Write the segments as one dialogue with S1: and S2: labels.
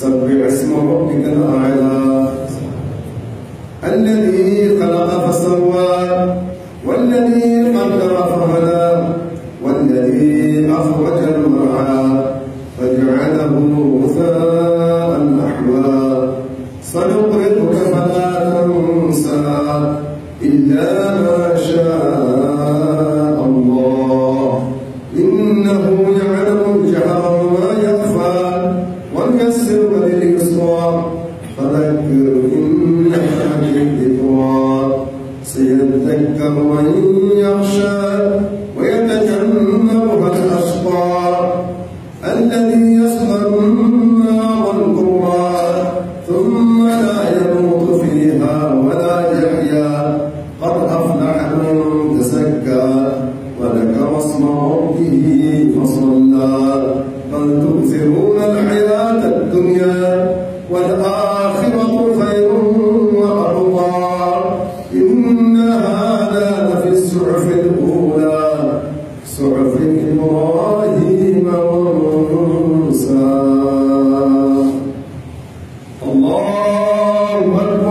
S1: سبح اسم ربك الأعلى. الذي خلق فسوى والذي قدر فهدى. ونيسرك لليسرى فذكر إن يخشى إبراهيم وموسى. الله أكبر.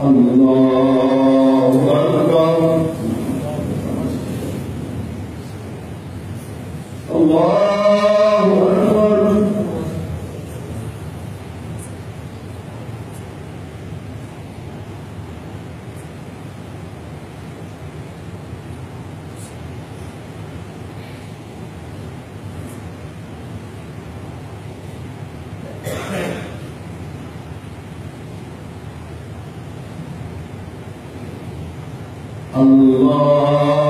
S1: الله أكبر الله أكبر الله